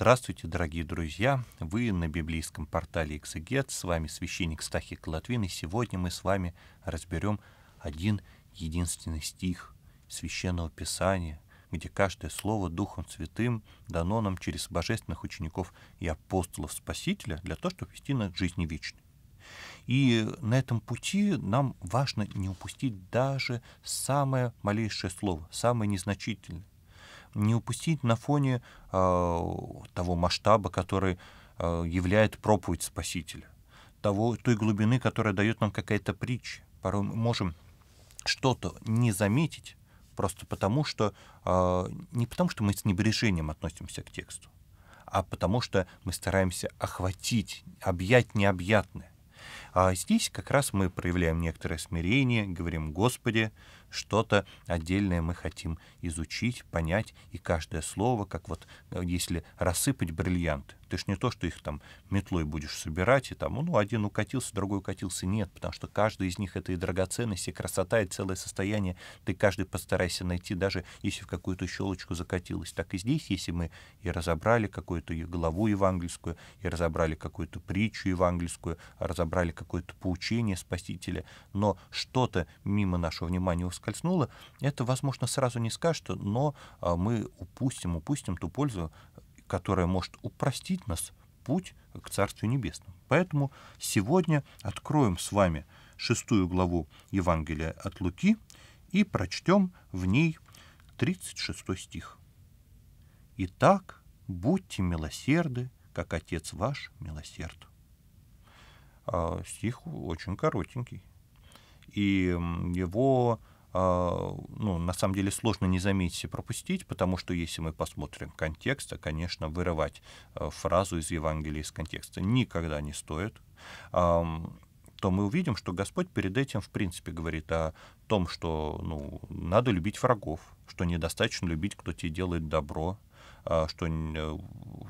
Здравствуйте, дорогие друзья! Вы на библейском портале «Экзегет». С вами священник Стахик Латвин, и сегодня мы с вами разберем один единственный стих Священного Писания, где каждое слово Духом Святым дано нам через божественных учеников и апостолов Спасителя для того, чтобы вести нас к жизни вечной. И на этом пути нам важно не упустить даже самое малейшее слово, самое незначительное не упустить на фоне э, того масштаба, который э, являет проповедь Спасителя, того, той глубины, которая дает нам какая-то притча. Порой мы можем что-то не заметить, просто потому что, э, не потому что мы с небрежением относимся к тексту, а потому что мы стараемся охватить, объять необъятное. А здесь как раз мы проявляем некоторое смирение, говорим, Господи, что-то отдельное мы хотим изучить, понять, и каждое слово, как вот э, если рассыпать бриллианты, ты ж не то, что их там метлой будешь собирать, и там, ну, один укатился, другой укатился, нет, потому что каждый из них — это и драгоценность, и красота, и целое состояние. Ты каждый постарайся найти, даже если в какую-то щелочку закатилось. Так и здесь, если мы и разобрали какую-то главу евангельскую, и разобрали какую-то притчу евангельскую, разобрали какое-то поучение Спасителя, но что-то мимо нашего внимания ускользнуло, это, возможно, сразу не скажет, но а, мы упустим, упустим ту пользу, которая может упростить нас путь к Царствию Небесному. Поэтому сегодня откроем с вами шестую главу Евангелия от Луки и прочтем в ней 36 стих. «Итак, будьте милосерды, как Отец ваш милосерд». А стих очень коротенький. И его а, ну, на самом деле сложно не заметить и пропустить, потому что если мы посмотрим контекст, то, конечно, вырывать а, фразу из Евангелия из контекста никогда не стоит то мы увидим, что Господь перед этим, в принципе, говорит о том, что ну, надо любить врагов, что недостаточно любить, кто тебе делает добро, что э,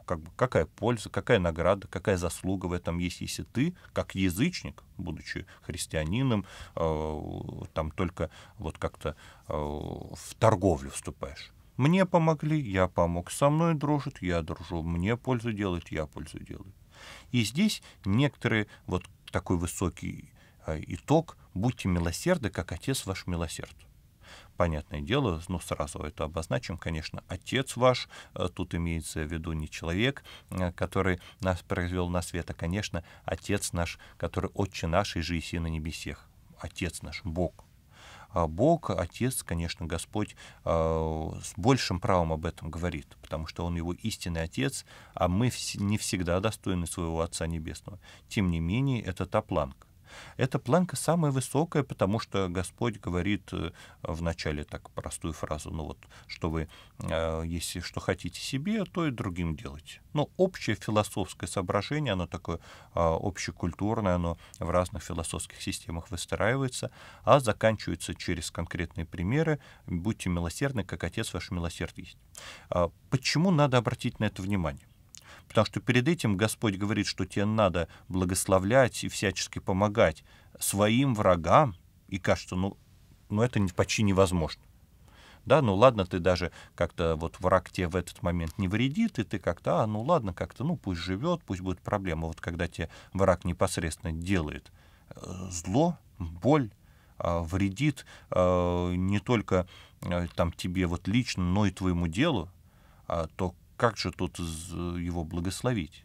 как бы, какая польза, какая награда, какая заслуга в этом есть, если ты, как язычник, будучи христианином, э, там только вот как-то э, в торговлю вступаешь. Мне помогли, я помог, со мной дружат, я дружу, мне пользу делают, я пользу делаю. И здесь некоторые, вот такой высокий итог, будьте милосерды, как Отец ваш милосерд понятное дело, ну, сразу это обозначим, конечно, отец ваш, э, тут имеется в виду не человек, э, который нас произвел на свет, а, конечно, отец наш, который отче нашей жизни на небесех, отец наш, Бог. А Бог, Отец, конечно, Господь э, с большим правом об этом говорит, потому что Он его истинный Отец, а мы не всегда достойны своего Отца Небесного. Тем не менее, это та планка. Эта планка самая высокая, потому что Господь говорит э, в начале так простую фразу, ну вот, что вы, э, если что хотите себе, то и другим делайте. Но общее философское соображение, оно такое а, общекультурное, оно в разных философских системах выстраивается, а заканчивается через конкретные примеры. Будьте милосердны, как Отец ваш милосерд есть. А, почему надо обратить на это внимание? Потому что перед этим Господь говорит, что тебе надо благословлять и всячески помогать своим врагам, и кажется, ну, ну это почти невозможно. Да, ну ладно, ты даже как-то вот враг тебе в этот момент не вредит, и ты как-то, а, ну ладно, как-то, ну пусть живет, пусть будет проблема. Вот когда тебе враг непосредственно делает э, зло, боль, а, вредит а, не только э, там тебе вот лично, но и твоему делу, то как же тут его благословить?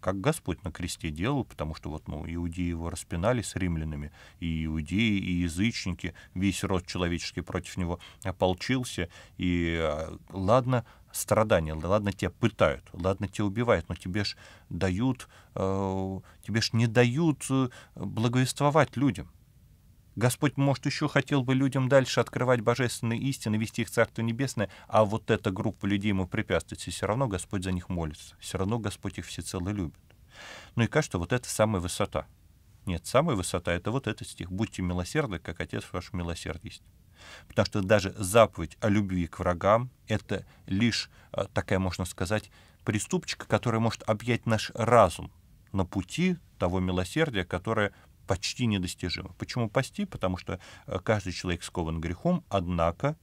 как Господь на кресте делал, потому что вот, ну, иудеи его распинали с римлянами, и иудеи, и язычники, весь род человеческий против него ополчился, и а, ладно, страдания, ладно, тебя пытают, ладно, тебя убивают, но тебе ж дают, э, тебе ж не дают э, благовествовать людям. Господь, может, еще хотел бы людям дальше открывать божественные истины, вести их Царство Небесное, а вот эта группа людей ему препятствует, и все равно Господь за них молится, все равно Господь их всецело любит. Ну и кажется, вот это самая высота. Нет, самая высота — это вот этот стих. «Будьте милосердны, как Отец ваш милосерд есть». Потому что даже заповедь о любви к врагам — это лишь а, такая, можно сказать, приступчика, которая может объять наш разум на пути того милосердия, которое почти недостижимо. Почему пасти? Потому что э, каждый человек скован грехом, однако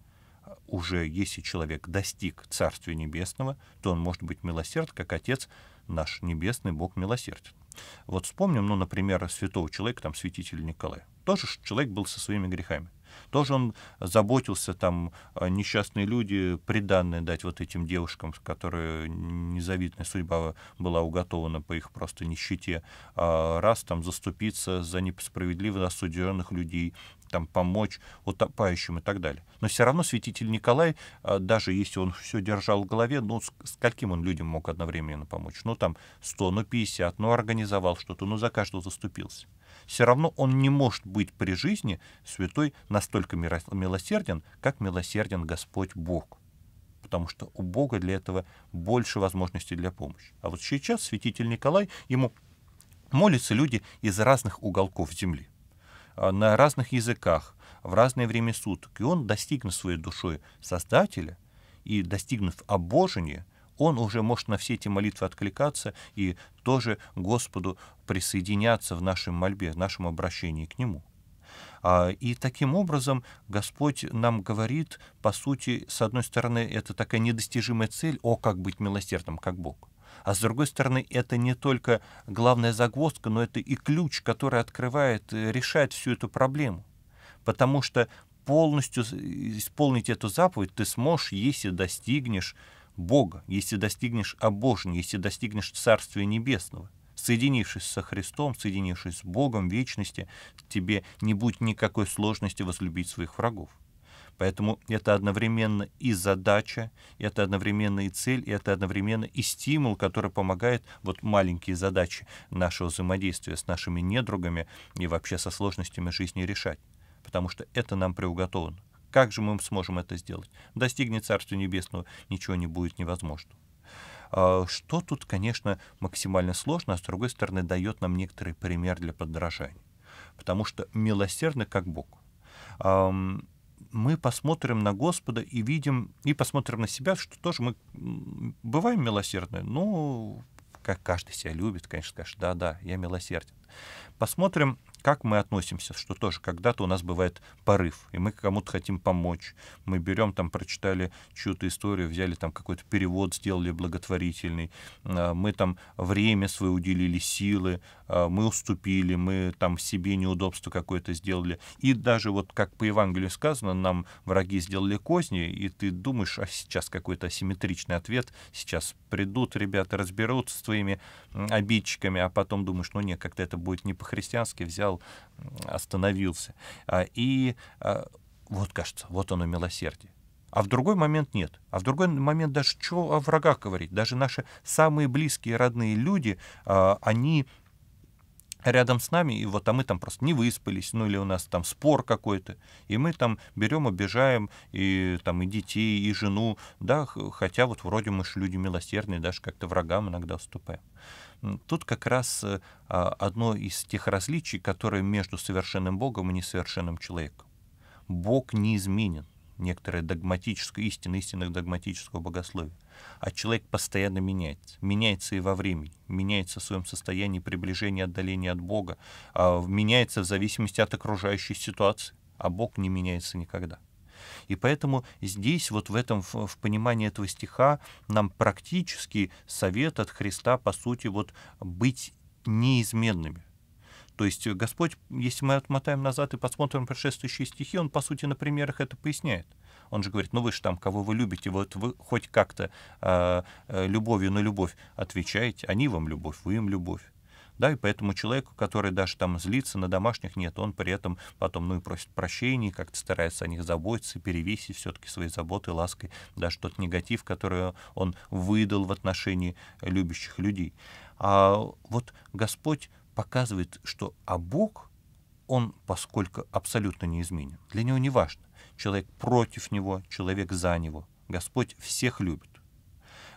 э, уже, если человек достиг Царствия Небесного, то он может быть милосерд, как Отец наш Небесный Бог милосерден. Вот вспомним, ну, например, святого человека, там, святителя Николая. Тоже человек был со своими грехами. Тоже он заботился, там, несчастные люди, приданные дать вот этим девушкам, которые незавидная судьба была уготована по их просто нищете, а раз там заступиться за несправедливо осужденных людей, там, помочь утопающим и так далее. Но все равно святитель Николай, а, даже если он все держал в голове, ну, скольким он людям мог одновременно помочь? Ну, там, 100, ну, 50, ну, организовал что-то, ну, за каждого заступился. Все равно он не может быть при жизни святой настолько милосерден, как милосерден Господь Бог потому что у Бога для этого больше возможностей для помощи. А вот сейчас святитель Николай, ему молятся люди из разных уголков земли. А, на разных языках, в разное время суток. И он, достигнув своей душой Создателя и достигнув обожения, он уже может на все эти молитвы откликаться и тоже Господу присоединяться в нашей мольбе, в нашем обращении к Нему. А, и таким образом Господь нам говорит, по сути, с одной стороны, это такая недостижимая цель, о, как быть милосердным, как Бог. А с другой стороны, это не только главная загвоздка, но это и ключ, который открывает, э, решает всю эту проблему. Потому что полностью исполнить эту заповедь ты сможешь, если достигнешь Бога, если достигнешь обожения, если достигнешь Царствия Небесного. Соединившись со Христом, соединившись с Богом вечности, тебе не будет никакой сложности возлюбить своих врагов. Поэтому это одновременно и задача, это одновременно и цель, и это одновременно и стимул, который помогает вот маленькие задачи нашего взаимодействия с нашими недругами и вообще со сложностями жизни решать. Потому что это нам приуготовано. Как же мы сможем это сделать? Достигнет Царствия Небесного, ничего не будет невозможно. А, что тут, конечно, максимально сложно, а с другой стороны дает нам некоторый пример для подражания. Потому что милосердный как Бог мы посмотрим на Господа и видим, и посмотрим на себя, что тоже мы бываем милосердны. Ну, как каждый себя любит, конечно, скажет, да-да, я милосерден. Посмотрим как мы относимся, что тоже когда-то у нас бывает порыв, и мы кому-то хотим помочь. Мы берем, там, прочитали чью-то историю, взяли там какой-то перевод, сделали благотворительный, а, мы там время свое уделили, силы, а, мы уступили, мы там себе неудобство какое-то сделали. И даже вот как по Евангелию сказано, нам враги сделали козни, и ты думаешь, а сейчас какой-то асимметричный ответ, сейчас придут ребята, разберутся с твоими обидчиками, а потом думаешь, ну нет, как-то это будет не по-христиански, взял остановился. А, и а, вот, кажется, вот оно милосердие. А в другой момент нет. А в другой момент даже что о врагах говорить? Даже наши самые близкие, родные люди, а, они рядом с нами, и вот а мы там просто не выспались, ну или у нас там спор какой-то, и мы там берем, обижаем и там и детей, и жену, да, хотя вот вроде мы же люди милосердные, даже как-то врагам иногда уступаем. Тут как раз э, а, одно из тех различий, которые между совершенным Богом и несовершенным человеком. Бог неизменен, некоторая догматическая истина, истинных догматического богословия. А человек постоянно меняется. Меняется и во времени, меняется в своем состоянии приближения, отдаления от Бога, а меняется в зависимости от окружающей ситуации. А Бог не меняется никогда. И поэтому здесь, вот в этом, в, понимании этого стиха, нам практически совет от Христа, по сути, вот быть неизменными. То есть Господь, если мы отмотаем назад и посмотрим предшествующие стихи, Он, по сути, на примерах это поясняет. Он же говорит, ну вы же там, кого вы любите, вот вы хоть как-то э, любовью на любовь отвечаете, они вам любовь, вы им любовь. Да, и поэтому человеку, который даже там злится на домашних, нет, он при этом потом, ну и просит прощения, как-то старается о них заботиться, перевесить все-таки свои заботы лаской, даже тот негатив, который он выдал в отношении любящих людей. А вот Господь показывает, что а Бог, он, поскольку абсолютно неизменен, для него не важно, человек против него, человек за него. Господь всех любит.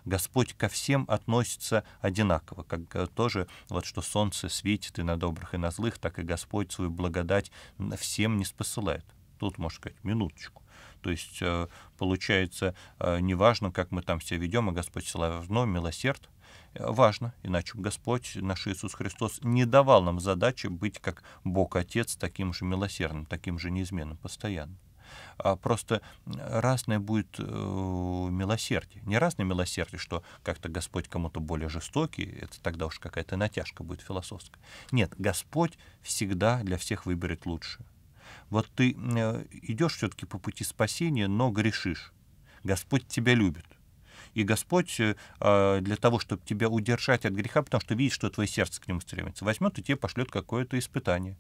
Господь ко всем относится одинаково, как э, тоже вот что солнце светит и на добрых, и на злых, так и Господь свою благодать всем не спосылает. Тут, можно сказать, минуточку. То есть, э, получается, э, неважно, как мы там себя ведем, а Господь все равно милосерд, важно, иначе Господь, наш Иисус Христос, не давал нам задачи быть как Бог Отец, таким же милосердным, таким же неизменным, постоянным. А просто разное будет э, милосердие. Не разное милосердие, что как-то Господь кому-то более жестокий, это тогда уж какая-то натяжка будет философская. Нет, Господь всегда для всех выберет лучшее. Вот ты э, идешь все-таки по пути спасения, но грешишь. Господь тебя любит. И Господь э, а, для того, чтобы тебя удержать от греха, потому что видит, что твое сердце к нему стремится, возьмет и тебе пошлет какое-то испытание,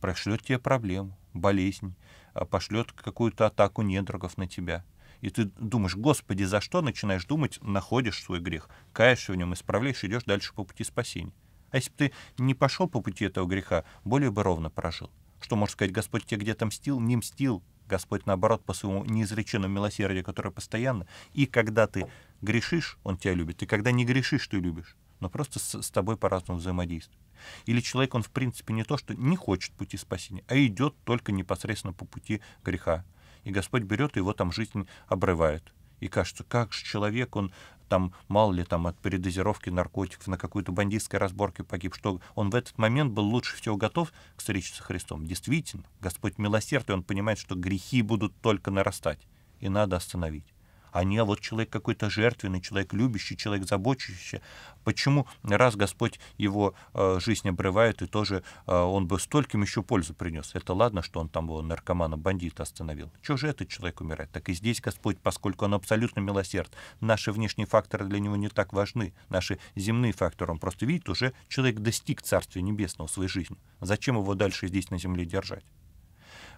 прошлет тебе проблему, болезнь, а, пошлет какую-то атаку недругов на тебя. И ты думаешь, Господи, за что начинаешь думать, находишь свой грех, каешься в нем, исправляешь, идешь дальше по пути спасения. А если бы ты не пошел по пути этого греха, более бы ровно прожил. Что можно сказать, Господь тебе где-то мстил? Не мстил, Господь, наоборот, по своему неизреченному милосердию, которое постоянно. И когда ты грешишь, Он тебя любит. И когда не грешишь, ты любишь. Но просто с, с тобой по-разному взаимодействует. Или человек, он в принципе не то, что не хочет пути спасения, а идет только непосредственно по пути греха. И Господь берет и его там жизнь обрывает. И кажется, как же человек, он там, мало ли, там, от передозировки наркотиков на какой-то бандитской разборке погиб, что он в этот момент был лучше всего готов к встрече со Христом. Действительно, Господь милосердный, он понимает, что грехи будут только нарастать, и надо остановить а вот человек какой-то жертвенный, человек любящий, человек заботящийся. Почему раз Господь его э, жизнь обрывает, и тоже э, он бы стольким еще пользу принес? Это ладно, что он там его наркомана, бандита остановил. Чего же этот человек умирает? Так и здесь Господь, поскольку он абсолютно милосерд, наши внешние факторы для него не так важны, наши земные факторы, он просто видит, уже человек достиг Царствия Небесного в своей жизни. Зачем его дальше здесь на земле держать?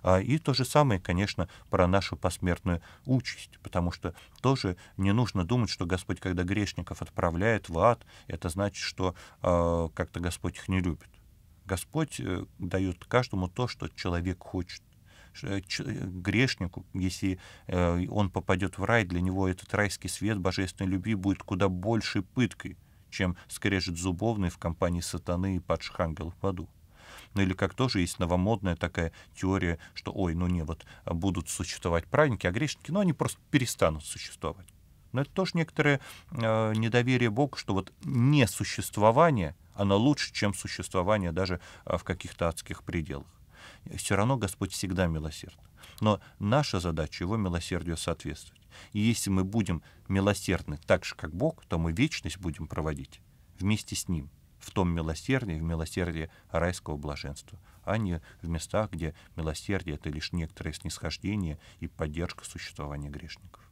А, и то же самое, конечно, про нашу посмертную участь, потому что тоже не нужно думать, что Господь, когда грешников отправляет в ад, это значит, что а, как-то Господь их не любит. Господь э, дает каждому то, что человек хочет э, грешнику, если э, он попадет в рай, для него этот райский свет божественной любви будет куда большей пыткой, чем скрежет зубовный в компании сатаны и падших ангелов в аду. Ну или как тоже есть новомодная такая теория, что, ой, ну не, вот будут существовать праведники, а грешники, ну они просто перестанут существовать. Но это тоже некоторое э, недоверие Богу, что вот несуществование, оно лучше, чем существование даже э, в каких-то адских пределах. Все равно Господь всегда милосерд. Но наша задача его милосердию соответствовать. И если мы будем милосердны так же, как Бог, то мы вечность будем проводить вместе с Ним в том милосердии, в милосердии райского блаженства, а не в местах, где милосердие — это лишь некоторое снисхождение и поддержка существования грешников.